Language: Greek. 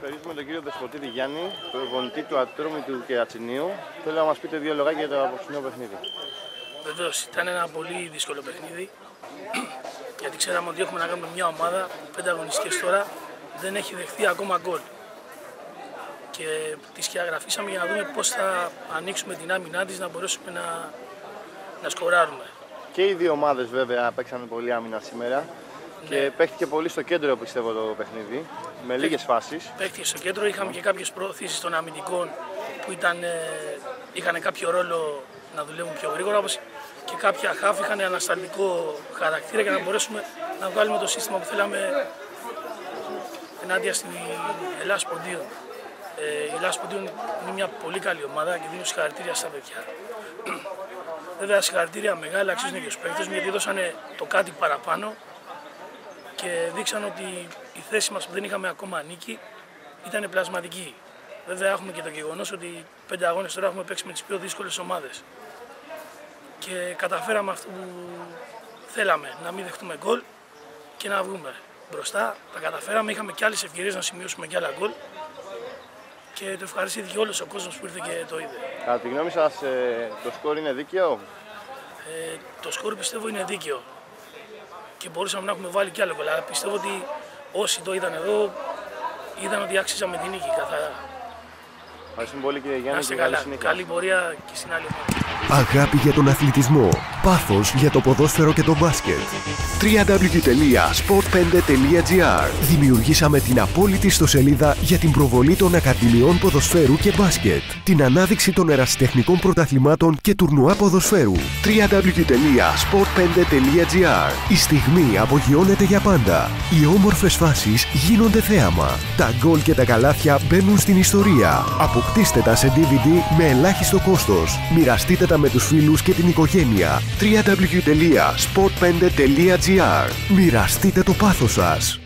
Περίζουμε τον κύριο Δεσποτήτη Γιάννη, προπονητή του Ατρόμητου και Ατσινίου. Θέλω να μας πείτε δύο λογάκια για το απόψινό παιχνίδι. Βεβαίως ήταν ένα πολύ δύσκολο παιχνίδι. Γιατί ξέραμε ότι έχουμε να κάνουμε μια ομάδα πέντε αγωνιστικές τώρα δεν έχει δεχθεί ακόμα γκολ. Και τη σκιαγραφίσαμε για να δούμε πώς θα ανοίξουμε την άμυνά της να μπορέσουμε να, να σκοράρουμε. Και οι δύο ομάδες βέβαια παίξαν πολύ άμυνα σήμερα. Ναι. Και παίχτηκε πολύ στο κέντρο πιστεύω το παιχνίδι, με λίγες φάσεις. Παίχτηκε στο κέντρο, είχαμε και κάποιες προωθήσεις των αμυντικών που ήταν, ε, είχαν κάποιο ρόλο να δουλεύουν πιο γρήγορα. Όπως και κάποια χάφ είχαν ανασταλτικό χαρακτήρα για να μπορέσουμε να βγάλουμε το σύστημα που θέλαμε ενάντια στην Ελλάδα Ποντίων. Ε, η Ελλάδα Ποντίων είναι μια πολύ καλή ομάδα και δίνω συγχαρητήρια στα παιδιά. Βέβαια, συγχαρητήρια μεγάλα αξίζουν και στους παίκτες γιατί δώσανε το κάτι παραπάνω και δείξαν ότι η θέση μας που δεν είχαμε ακόμα νίκη ήταν πλασματική. Βέβαια, έχουμε και το γεγονός ότι πέντε αγώνες τώρα έχουμε παίξει με τις πιο δύσκολες ομάδες. Και καταφέραμε αυτό που θέλαμε, να μην δεχτούμε γκολ και να βγούμε μπροστά. Τα καταφέραμε, είχαμε και άλλες ευκαιρίες να σημειώσουμε και άλλα γκολ. Και το ευχαριστήθηκε όλος ο κόσμος που ήρθε και το είδε. Κατά τη γνώμη σας, ε, το σκόρ είναι δίκαιο; Ε, το σκόρ πιστεύω είναι δίκαιο. Και μπορούσαμε να έχουμε βάλει και άλλο γκολ. Αλλά πιστεύω ότι όσοι το είδαν εδώ, είδαν ότι άξιζαμε την νίκη καθαρά. Ευχαριστούμε πολύ κύριε Γιάννη. Να είστε καλά. Καλή πορεία και στην άλλη Αγάπη για τον αθλητισμό. Πάθος για το ποδόσφαιρο και το μπάσκετ. www.sport5.gr Δημιουργήσαμε την απόλυτη ιστοσελίδα για την προβολή των Ακαδημιών Ποδοσφαίρου και Μπάσκετ. Την ανάδειξη των ερασιτεχνικών πρωταθλημάτων και τουρνουά ποδοσφαίρου. www.sport5.gr Η στιγμή απογειώνεται για πάντα. Οι όμορφες φάσεις γίνονται θέαμα. Τα γκολ και τα καλάθια μπαίνουν στην ιστορία. Αποκτήστε τα σε DVD με ελάχιστο κόστος. Μοιραστείτε τα με τους φίλους και την οικογένεια. www.sport5.gr Μοιραστείτε το πάθος σας.